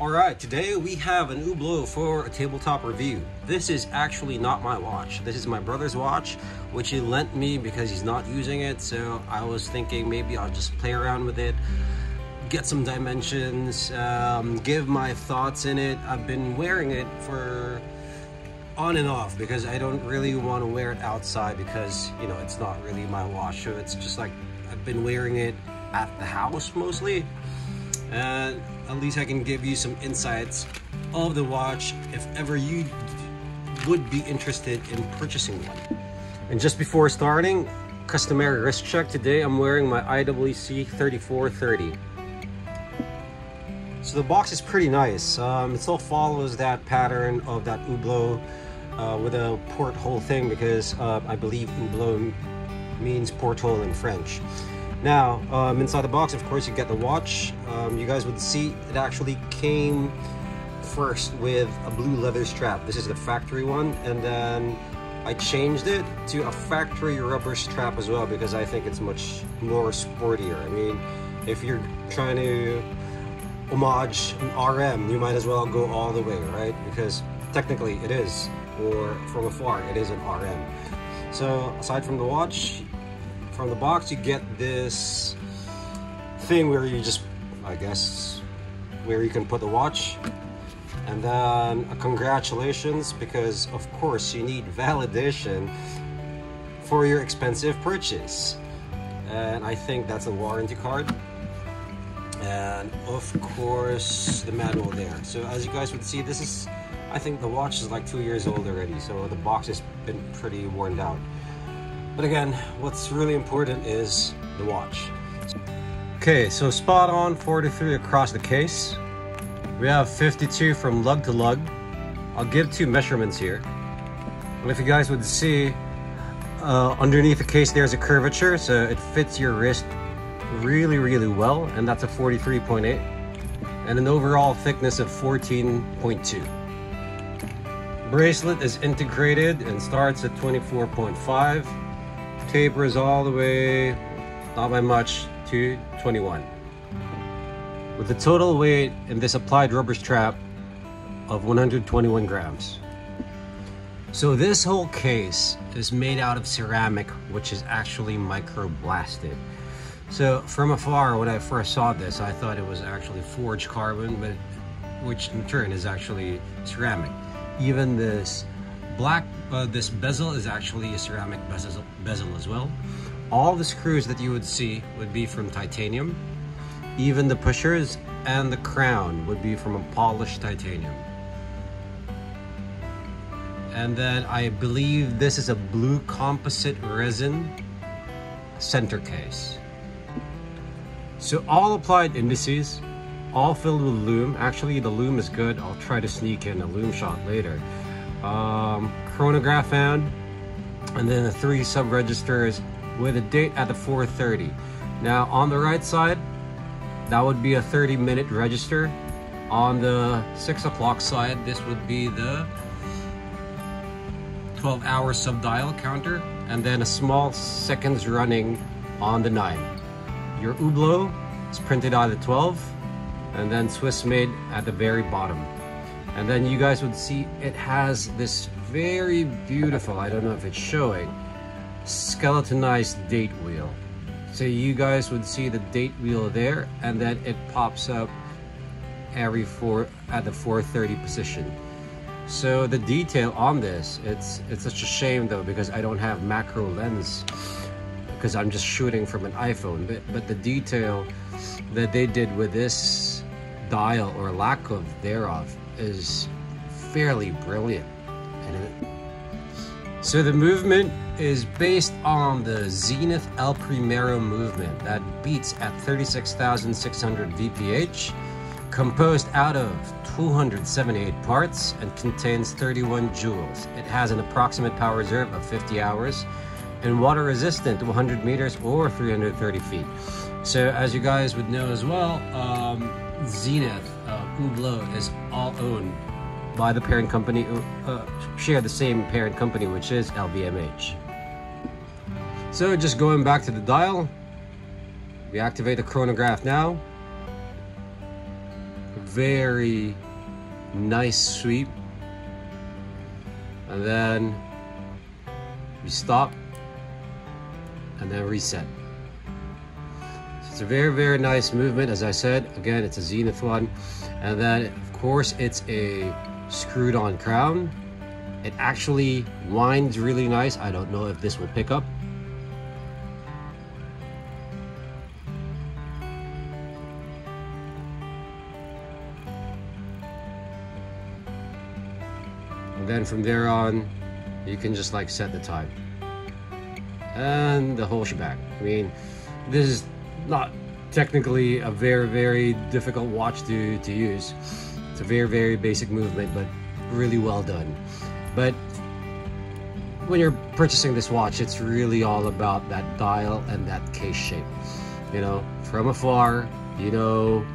Alright, today we have an Hublot for a tabletop review. This is actually not my watch. This is my brother's watch, which he lent me because he's not using it. So I was thinking maybe I'll just play around with it, get some dimensions, um, give my thoughts in it. I've been wearing it for on and off because I don't really want to wear it outside because, you know, it's not really my watch. So it's just like I've been wearing it at the house mostly and at least I can give you some insights of the watch if ever you would be interested in purchasing one. And just before starting, customary wrist check. Today I'm wearing my IWC 3430. So the box is pretty nice. Um, it still follows that pattern of that Hublot uh, with a porthole thing because uh, I believe Hublot means porthole in French. Now, um, inside the box, of course, you get the watch. Um, you guys would see it actually came first with a blue leather strap. This is the factory one, and then I changed it to a factory rubber strap as well because I think it's much more sportier. I mean, if you're trying to homage an RM, you might as well go all the way, right? Because technically it is, or from afar, it is an RM. So aside from the watch, from the box you get this thing where you just I guess where you can put the watch. And then a congratulations because of course you need validation for your expensive purchase. And I think that's a warranty card. And of course the manual there. So as you guys would see this is I think the watch is like two years old already so the box has been pretty worn down but again, what's really important is the watch. Okay, so spot on 43 across the case. We have 52 from lug to lug. I'll give two measurements here. And if you guys would see, uh, underneath the case there's a curvature, so it fits your wrist really, really well, and that's a 43.8. And an overall thickness of 14.2. Bracelet is integrated and starts at 24.5 tapers all the way, not by much, to 21. With the total weight in this applied rubber strap of 121 grams. So this whole case is made out of ceramic, which is actually microblasted. So from afar, when I first saw this, I thought it was actually forged carbon, but which in turn is actually ceramic. Even this black, uh, this bezel is actually a ceramic bezel, bezel as well. All the screws that you would see would be from titanium. Even the pushers and the crown would be from a polished titanium. And then I believe this is a blue composite resin center case. So all applied indices, all filled with lume. Actually, the lume is good. I'll try to sneak in a lume shot later um, chronograph found, and then the three sub registers with a date at the 430. Now on the right side, that would be a 30 minute register. On the 6 o'clock side, this would be the 12 hour sub dial counter, and then a small seconds running on the 9. Your Hublot is printed on the 12, and then Swiss made at the very bottom. And then you guys would see it has this very beautiful, I don't know if it's showing, skeletonized date wheel. So you guys would see the date wheel there and then it pops up every four at the 430 position. So the detail on this, it's it's such a shame though because I don't have macro lens because I'm just shooting from an iPhone. But but the detail that they did with this dial or lack of thereof is fairly brilliant. So the movement is based on the Zenith El Primero movement that beats at 36,600 VPH, composed out of 278 parts and contains 31 jewels. It has an approximate power reserve of 50 hours and water resistant to 100 meters or 330 feet. So as you guys would know as well, um, Zenith Hublot is all owned by the parent company, uh, share the same parent company, which is LVMH. So just going back to the dial, we activate the chronograph now. very nice sweep. And then we stop and then reset. It's a very, very nice movement. As I said, again, it's a Zenith one. And then of course it's a screwed on crown. It actually winds really nice. I don't know if this will pick up. And then from there on, you can just like set the time. And the whole shebang. I mean, this is not technically a very, very difficult watch to, to use. It's a very, very basic movement, but really well done. But when you're purchasing this watch, it's really all about that dial and that case shape. You know, from afar, you know,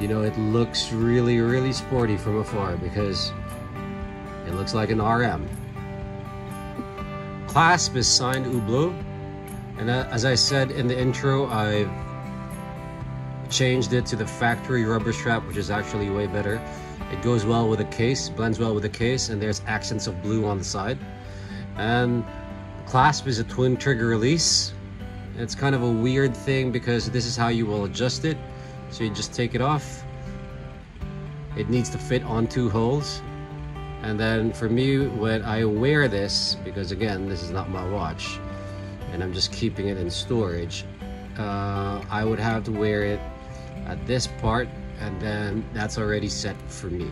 you know, it looks really, really sporty from afar because it looks like an RM. Clasp is signed Hublot. And as I said in the intro, I've changed it to the factory rubber strap, which is actually way better. It goes well with the case, blends well with the case, and there's accents of blue on the side. And the clasp is a twin trigger release. It's kind of a weird thing because this is how you will adjust it. So you just take it off. It needs to fit on two holes. And then for me, when I wear this, because again, this is not my watch, and I'm just keeping it in storage, uh, I would have to wear it at this part, and then that's already set for me.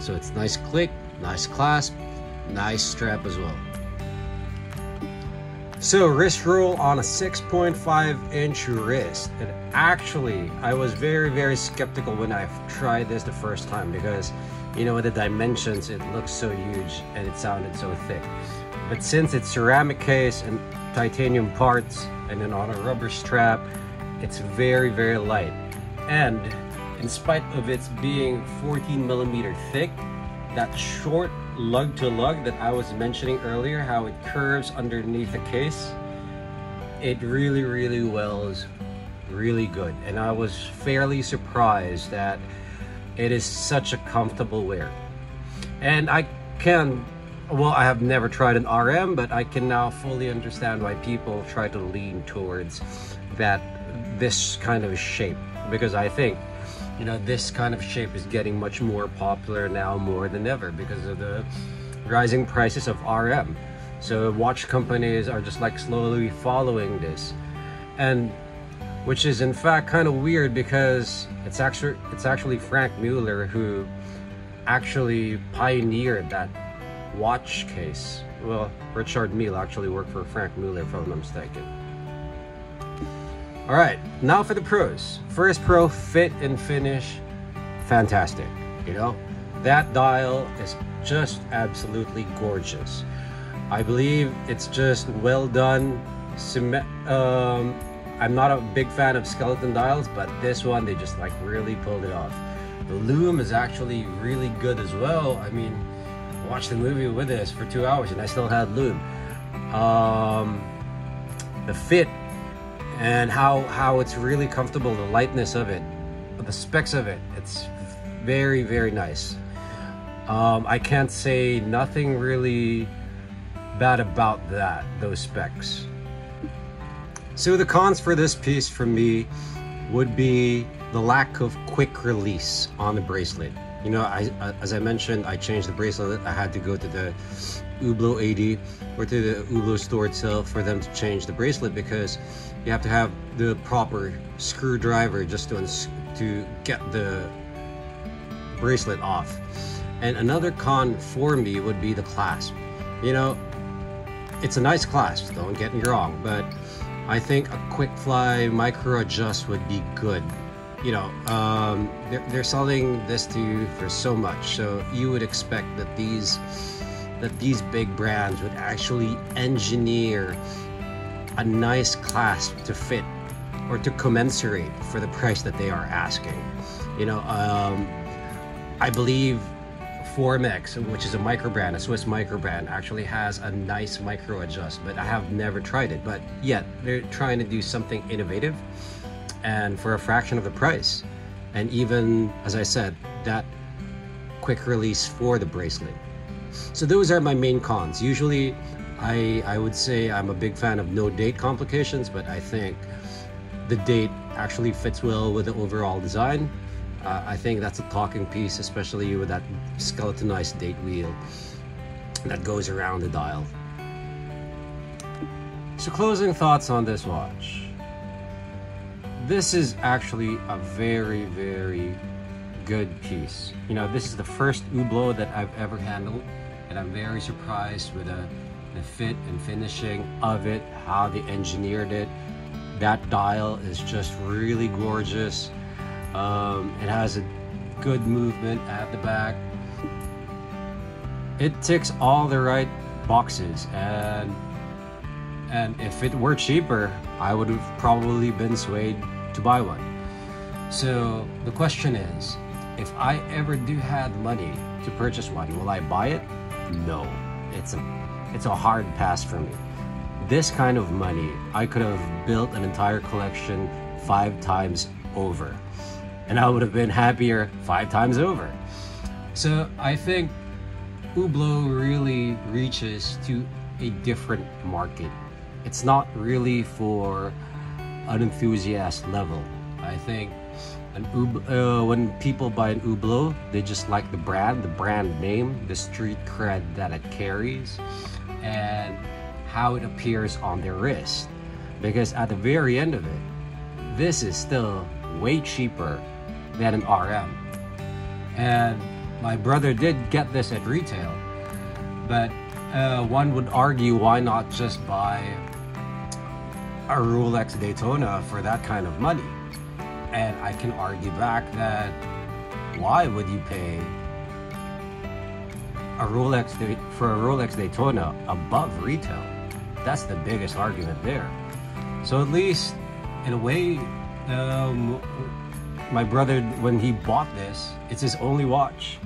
So it's nice click, nice clasp, nice strap as well. So wrist roll on a 6.5 inch wrist. And actually, I was very, very skeptical when I tried this the first time because, you know, with the dimensions, it looks so huge and it sounded so thick. But since it's ceramic case and titanium parts and then on a rubber strap, it's very, very light. And in spite of its being 14 millimeter thick, that short lug to lug that I was mentioning earlier, how it curves underneath the case, it really, really wells really good. And I was fairly surprised that it is such a comfortable wear. And I can, well, I have never tried an RM, but I can now fully understand why people try to lean towards that, this kind of shape. Because I think you know, this kind of shape is getting much more popular now more than ever because of the rising prices of RM. So watch companies are just like slowly following this. And which is in fact kind of weird because it's actually it's actually Franck Muller who actually pioneered that watch case. Well, Richard Mille actually worked for Franck Muller if I'm not mistaken. All right, now for the pros. First pro, fit and finish, fantastic. You know, that dial is just absolutely gorgeous. I believe it's just well done. Um, I'm not a big fan of skeleton dials, but this one, they just like really pulled it off. The lume is actually really good as well. I mean, watched the movie with this for two hours and I still had lume. Um, the fit and how how it's really comfortable the lightness of it the specs of it it's very very nice. Um, I can't say nothing really bad about that those specs. So the cons for this piece for me would be the lack of quick release on the bracelet you know I, as I mentioned I changed the bracelet I had to go to the Hublot AD or to the Hublot store itself for them to change the bracelet because you have to have the proper screwdriver just to, to get the bracelet off. And another con for me would be the clasp. You know, it's a nice clasp, don't get me wrong, but I think a quick fly micro adjust would be good. You know, um, they're, they're selling this to you for so much, so you would expect that these that these big brands would actually engineer a nice clasp to fit or to commensurate for the price that they are asking. You know, um, I believe Formex, which is a micro brand, a Swiss micro brand, actually has a nice micro adjust, but I have never tried it. But yet, they're trying to do something innovative and for a fraction of the price. and even as I said, that quick release for the bracelet. So those are my main cons. Usually, I I would say I'm a big fan of no date complications, but I think the date actually fits well with the overall design. Uh, I think that's a talking piece, especially with that skeletonized date wheel that goes around the dial. So closing thoughts on this watch. This is actually a very, very good piece. You know, this is the first Hublot that I've ever handled, and I'm very surprised with the, the fit and finishing of it, how they engineered it. That dial is just really gorgeous. Um, it has a good movement at the back. It ticks all the right boxes, and and if it were cheaper, I would have probably been swayed to buy one. So the question is, if I ever do have money to purchase one, will I buy it? No. It's a it's a hard pass for me. This kind of money, I could have built an entire collection five times over. And I would have been happier five times over. So I think Hublot really reaches to a different market. It's not really for an enthusiast level. I think an uh, when people buy an Hublot, they just like the brand, the brand name, the street cred that it carries, and how it appears on their wrist. Because at the very end of it, this is still way cheaper than an RM. And my brother did get this at retail, but uh, one would argue why not just buy a Rolex Daytona for that kind of money. And I can argue back that why would you pay a Rolex for a Rolex Daytona above retail? That's the biggest argument there. So at least in a way, um, my brother when he bought this, it's his only watch.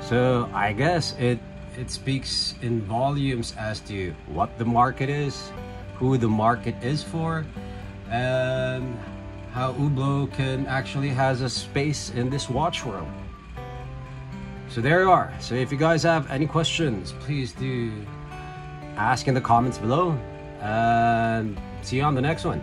So I guess it it speaks in volumes as to what the market is, who the market is for, and how Hublot can actually has a space in this watch world. So there you are. So if you guys have any questions, please do ask in the comments below. And see you on the next one.